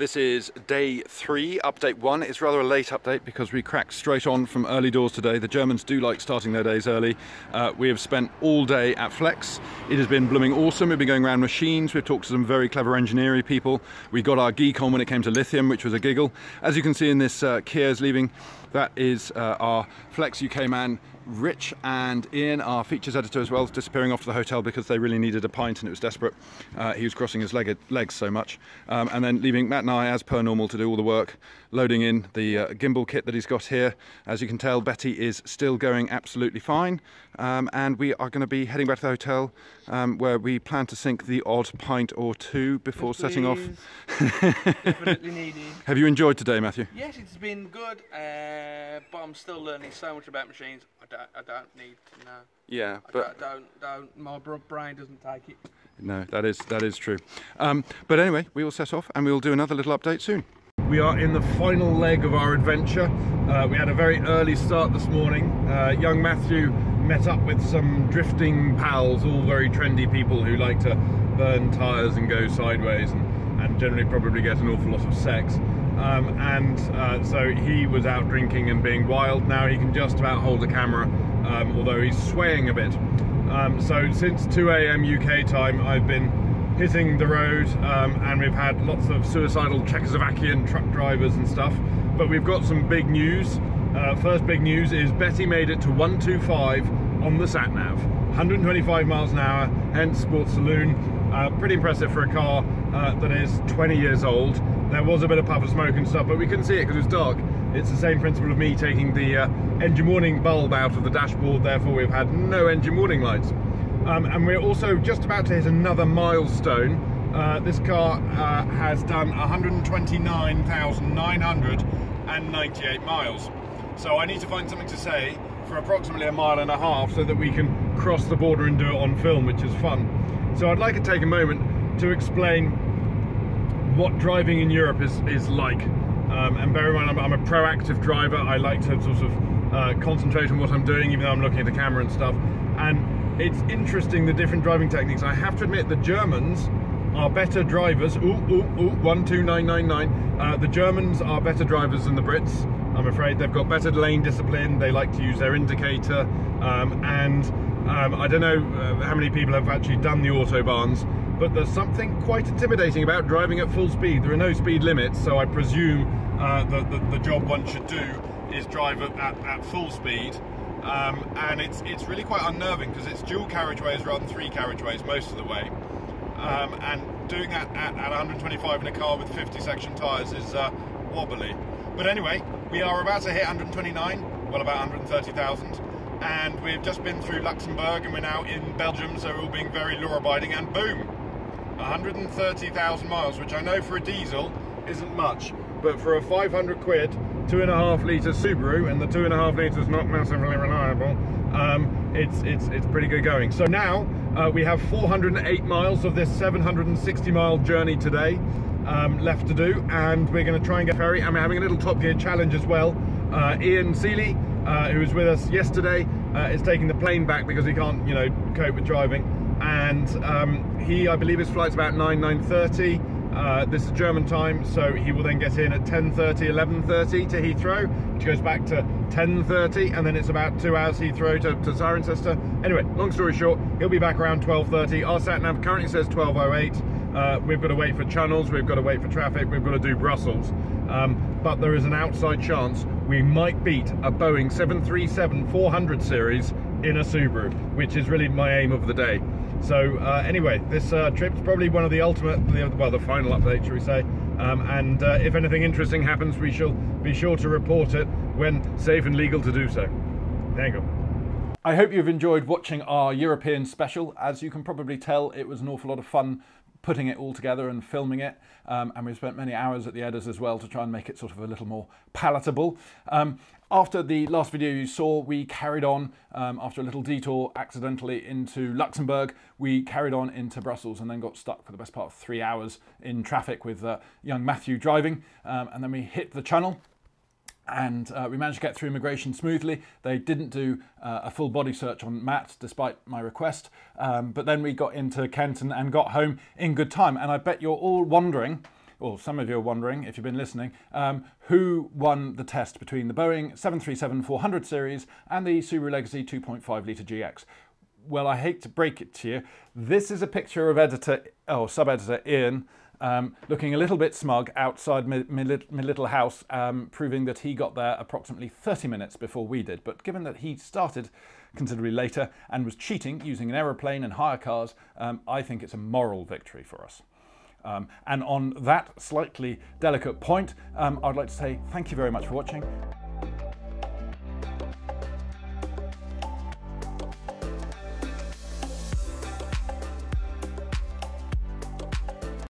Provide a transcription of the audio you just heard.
This is day three, update one. It's rather a late update because we cracked straight on from early doors today. The Germans do like starting their days early. Uh, we have spent all day at Flex. It has been blooming awesome. We've been going around machines. We've talked to some very clever engineering people. We got our geek on when it came to lithium, which was a giggle. As you can see in this uh, Kia's leaving, that is uh, our Flex UK man Rich and Ian, our features editor as well, disappearing off to the hotel because they really needed a pint and it was desperate. Uh, he was crossing his leg legs so much. Um, and then leaving Matt and I, as per normal, to do all the work, loading in the uh, gimbal kit that he's got here. As you can tell, Betty is still going absolutely fine. Um, and we are going to be heading back to the hotel um, where we plan to sink the odd pint or two before yes, setting off. Definitely needed. Have you enjoyed today, Matthew? Yes, it's been good, uh, but I'm still learning so much about machines. I don't, I don't need to know. Yeah, I but don't, don't, don't, my brain doesn't take it. no, that is that is true. Um, but anyway, we will set off and we will do another little update soon. We are in the final leg of our adventure. Uh, we had a very early start this morning. Uh, young Matthew met up with some drifting pals, all very trendy people who like to burn tyres and go sideways and, and generally probably get an awful lot of sex. Um, and uh, so he was out drinking and being wild. Now he can just about hold the camera, um, although he's swaying a bit. Um, so since 2 a.m. UK time, I've been hitting the road um, and we've had lots of suicidal Czechoslovakian truck drivers and stuff. But we've got some big news. Uh, first big news is Betty made it to 125 on the sat nav. 125 miles an hour, hence Sports Saloon. Uh, pretty impressive for a car uh, that is 20 years old. There was a bit of puff of smoke and stuff, but we couldn't see it because it was dark. It's the same principle of me taking the uh, engine warning bulb out of the dashboard, therefore we've had no engine warning lights. Um, and we're also just about to hit another milestone. Uh, this car uh, has done 129,998 miles. So I need to find something to say for approximately a mile and a half so that we can cross the border and do it on film, which is fun. So I'd like to take a moment to explain what driving in Europe is, is like. Um, and bear in mind, I'm, I'm, a proactive driver. I like to sort of uh, concentrate on what I'm doing, even though I'm looking at the camera and stuff. And it's interesting the different driving techniques. I have to admit the Germans are better drivers. Ooh, ooh, ooh, 12999. Uh, the Germans are better drivers than the Brits. I'm afraid they've got better lane discipline. They like to use their indicator. Um, and um, I don't know uh, how many people have actually done the Autobahns, but there's something quite intimidating about driving at full speed. There are no speed limits, so I presume uh, the, the, the, job one should do is drive at, at, at full speed. Um, and it's it's really quite unnerving because it's dual carriageways rather than three carriageways most of the way. Um, and doing that at, at, 125 in a car with 50 section tyres is uh, wobbly. But anyway, we are about to hit 129, well about 130,000, and we've just been through Luxembourg and we're now in Belgium, so we're all being very law-abiding, and boom, 130,000 miles, which I know for a diesel isn't much, but for a 500 quid two and a half litre Subaru, and the two and a half litres is not massively reliable, um, it's, it's, it's pretty good going. So now uh, we have 408 miles of this 760 mile journey today um, left to do, and we're going to try and get ferry, and we're having a little Top Gear challenge as well. Uh, Ian Seeley, uh, who was with us yesterday, uh, is taking the plane back because he can't, you know, cope with driving. And um, he, I believe his flight's about 9, 9.30. Uh, this is German time, so he will then get in at 10.30, 11.30 to Heathrow, which goes back to 10.30, and then it's about two hours Heathrow to, to Cirencester. Anyway, long story short, he'll be back around 12.30. Our sat nav currently says 12.08. Uh, we've got to wait for channels, we've got to wait for traffic, we've got to do Brussels. Um, but there is an outside chance we might beat a Boeing 737-400 series in a Subaru, which is really my aim of the day. So uh, anyway, this uh, trip's probably one of the ultimate, well, the final update, shall we say. Um, and uh, if anything interesting happens, we shall be sure to report it when safe and legal to do so. There you go. I hope you've enjoyed watching our European special. As you can probably tell, it was an awful lot of fun putting it all together and filming it. Um, and we spent many hours at the Eddas as well to try and make it sort of a little more palatable. Um, after the last video you saw, we carried on, um, after a little detour accidentally into Luxembourg, we carried on into Brussels and then got stuck for the best part of three hours in traffic with uh, young Matthew driving. Um, and then we hit the channel and uh, we managed to get through immigration smoothly. They didn't do uh, a full body search on Matt, despite my request. Um, but then we got into Kenton and got home in good time. And I bet you're all wondering, or some of you are wondering if you've been listening, um, who won the test between the Boeing 737-400 series and the Subaru Legacy 2.5 litre GX. Well, I hate to break it to you. This is a picture of editor, or sub-editor Ian, um, looking a little bit smug outside my, my, my little house, um, proving that he got there approximately 30 minutes before we did. But given that he started considerably later and was cheating using an aeroplane and hire cars, um, I think it's a moral victory for us. Um, and on that slightly delicate point, um, I'd like to say thank you very much for watching.